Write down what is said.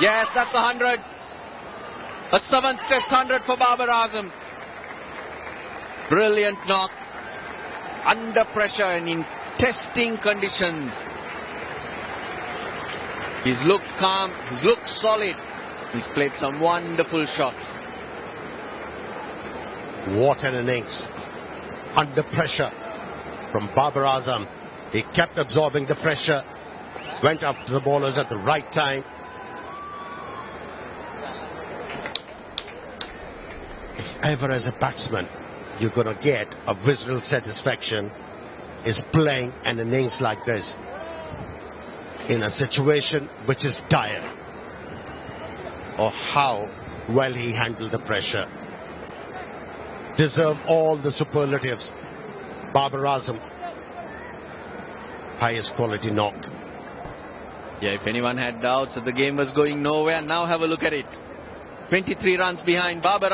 Yes, that's a hundred. A seventh test hundred for Babar Azam. Brilliant knock. Under pressure and in testing conditions. He's looked calm, he's looked solid. He's played some wonderful shots. What an innings. Under pressure from Babar Azam. He kept absorbing the pressure. Went up to the bowlers at the right time. If ever as a batsman you're going to get a visual satisfaction is playing an innings like this in a situation which is dire. Or how well he handled the pressure. Deserve all the superlatives. Babar Azam highest quality knock. Yeah, if anyone had doubts that the game was going nowhere, now have a look at it. 23 runs behind Babar